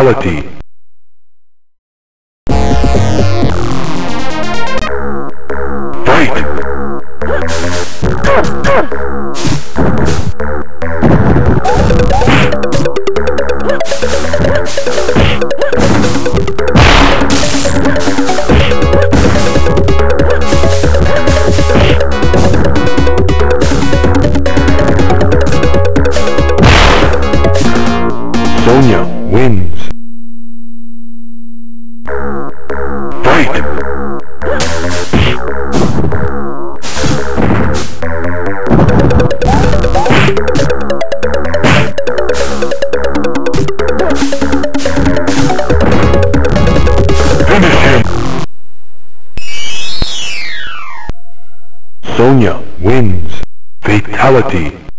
reality Sonya wins. Fatality.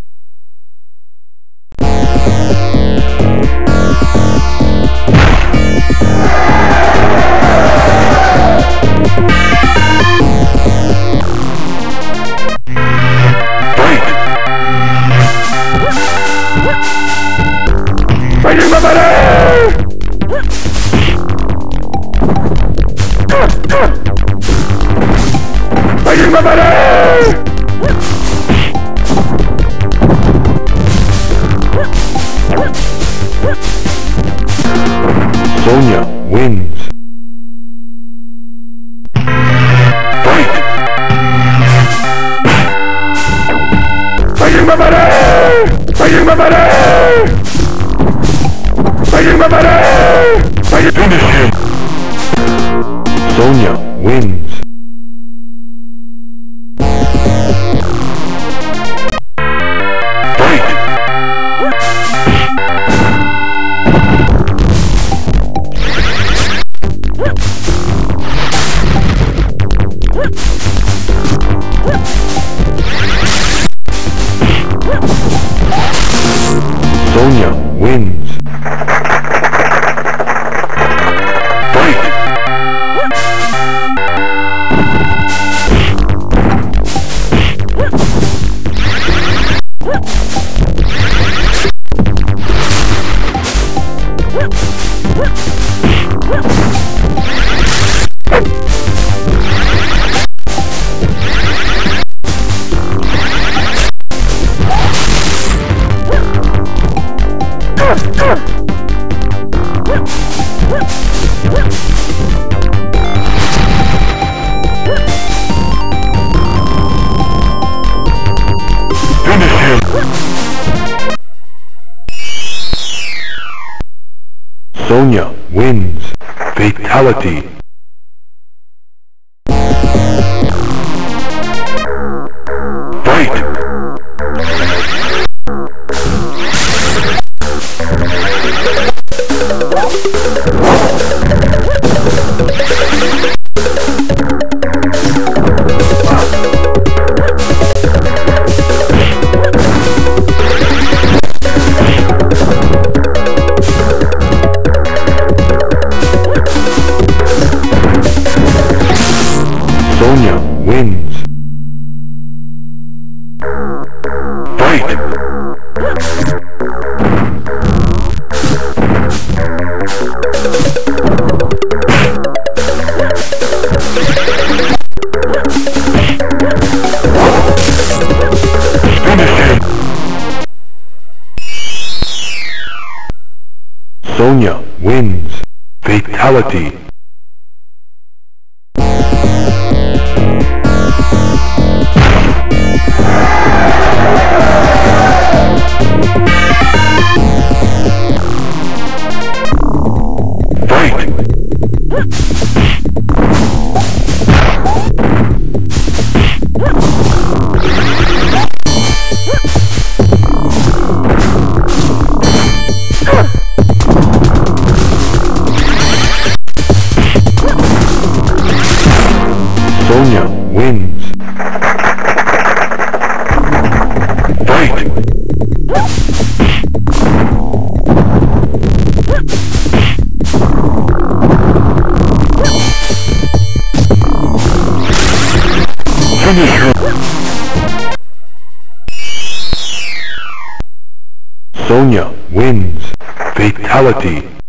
Fighting my buddy! Fighting my buddy! Fighting! Finish him! Sonya win. you wins. Fatality. Sonya wins. Sonya wins. Fatality.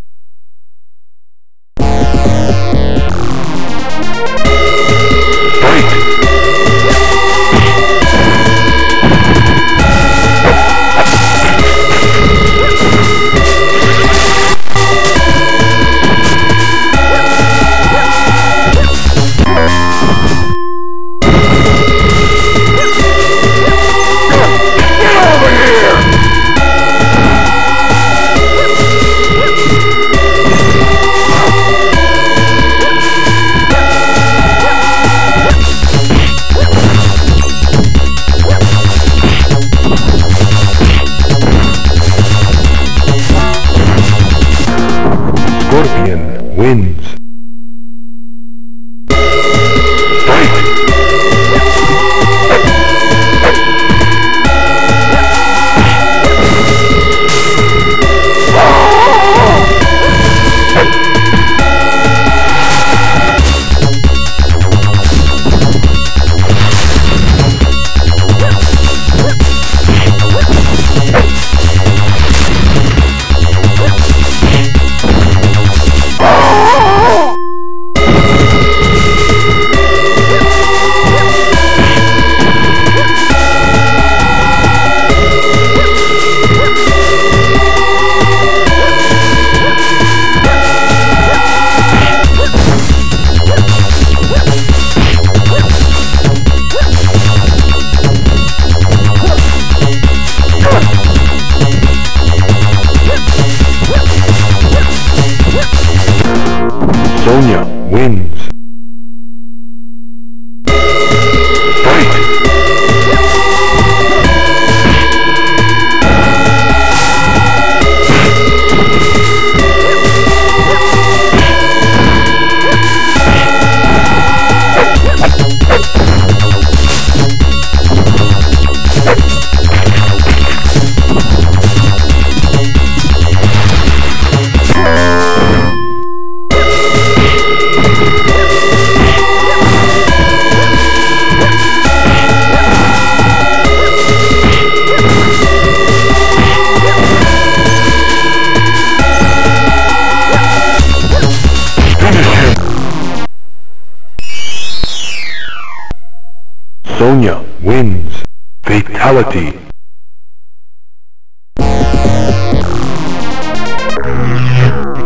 Sonya wins. Fatality.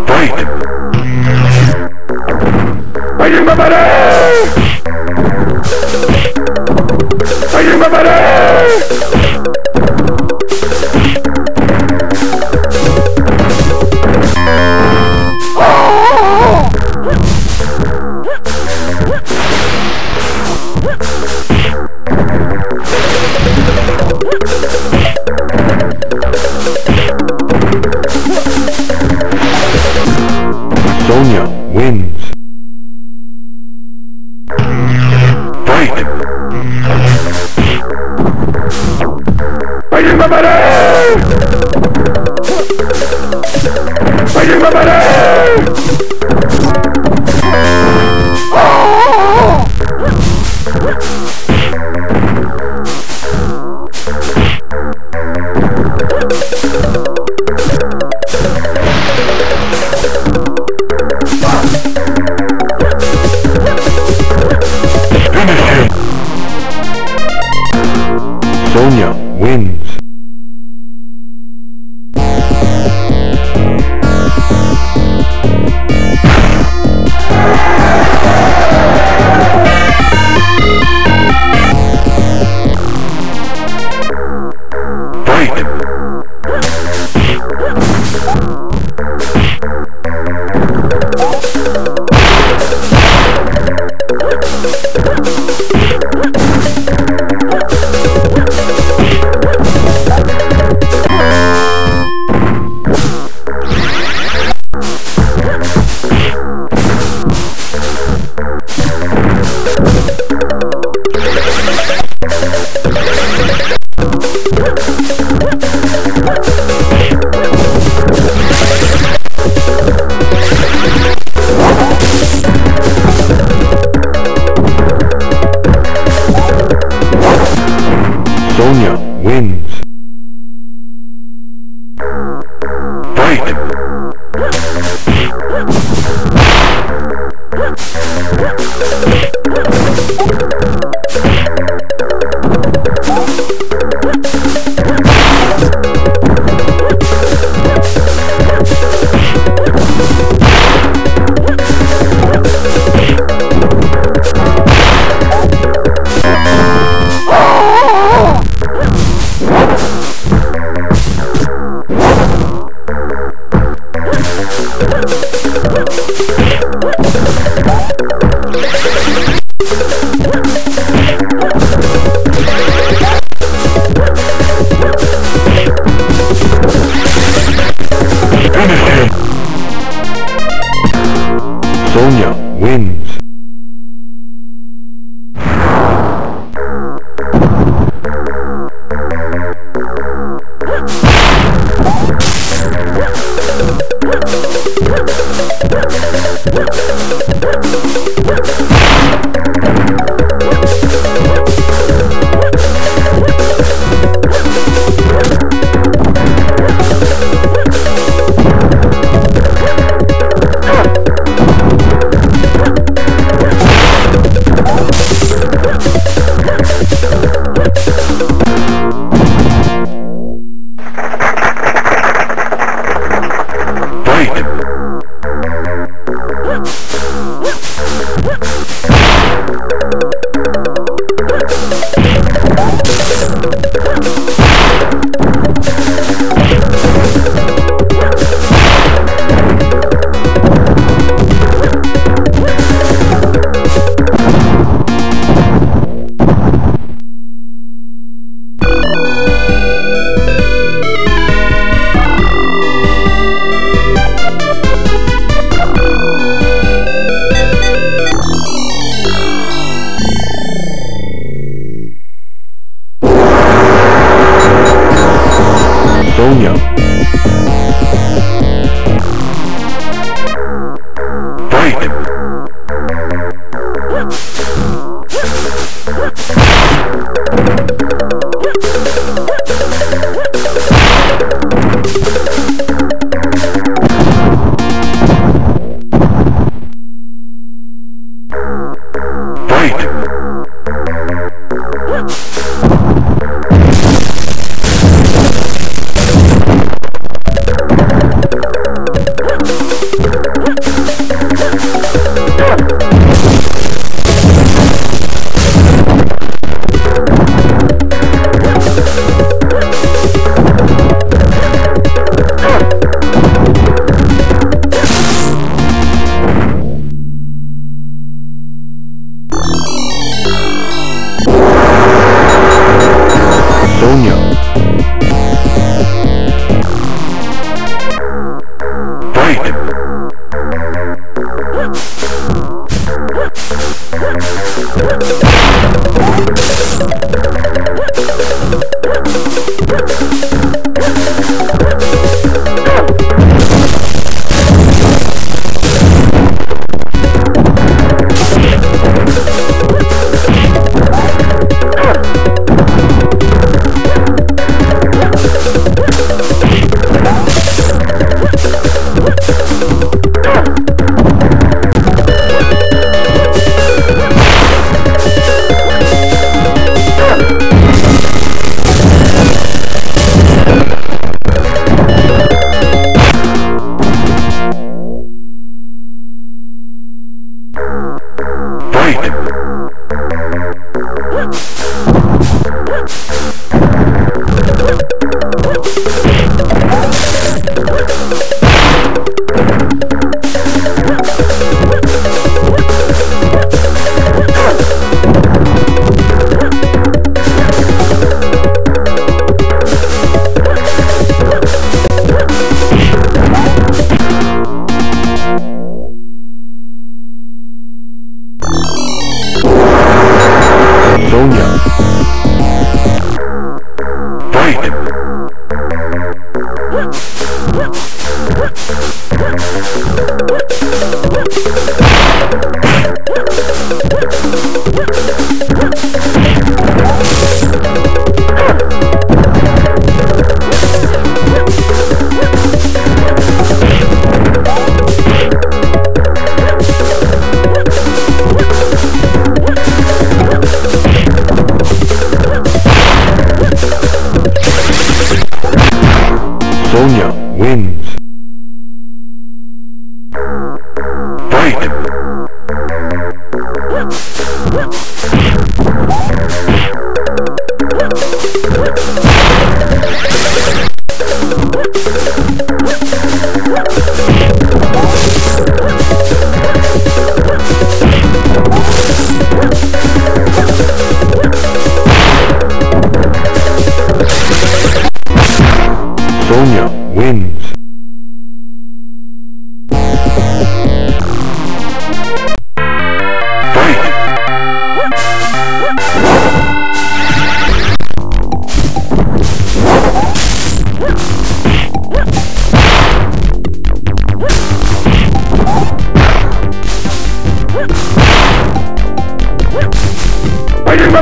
Fight! Fighting my Babare! Fighting my Babare!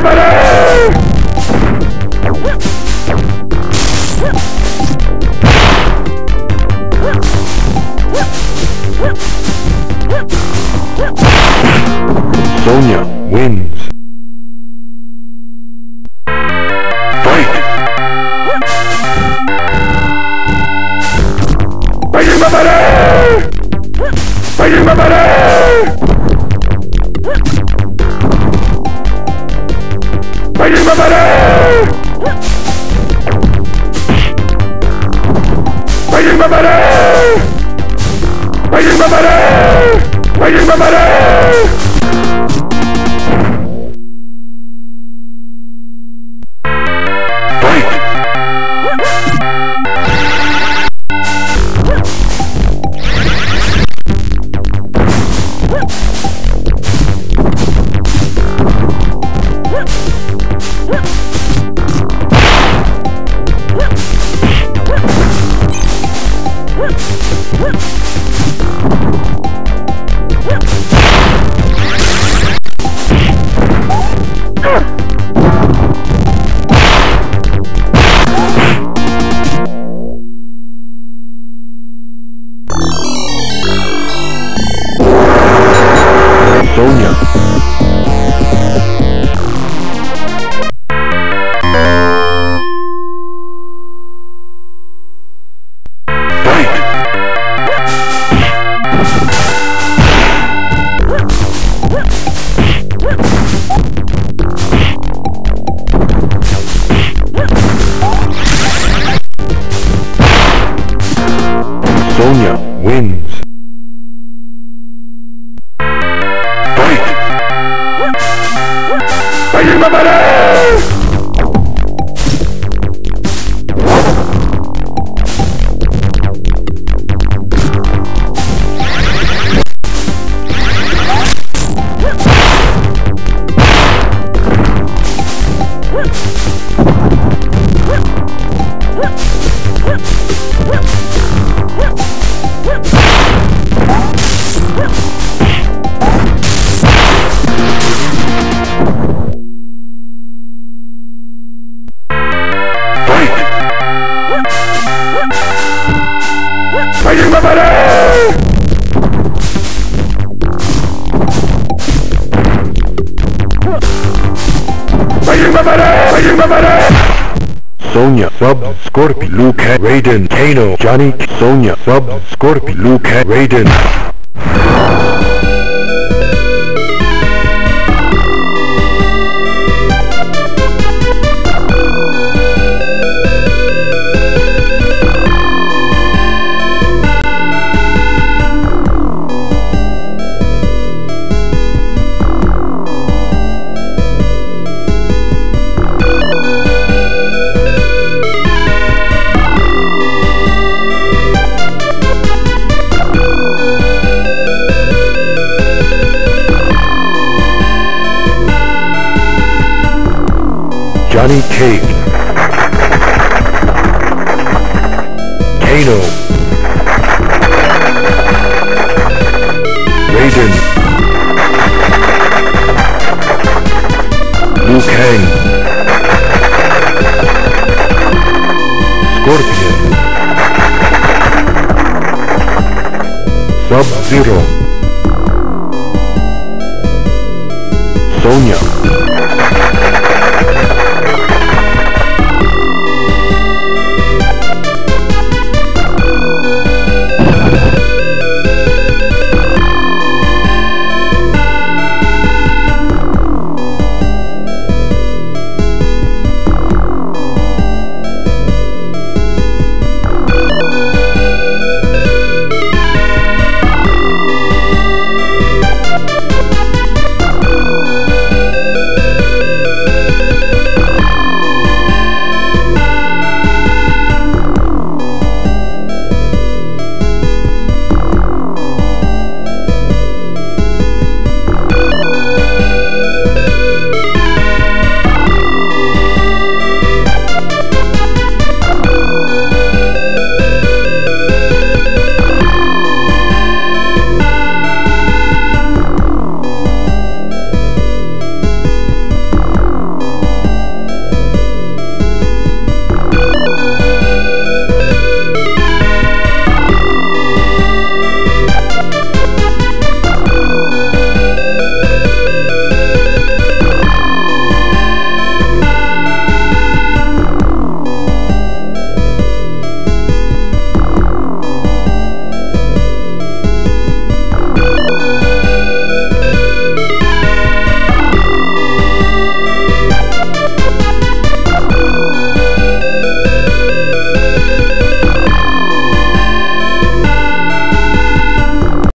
Maria! Fighting Babare! Sonya, Sub, Scorpion, Luke, Raiden, Kano, Johnny, Sonya, Sub, Scorpion, Luke, Raiden. Johnny Cage. Kano. Raiden. Liu Kang. Scorpion. Sub-Zero. Sonya.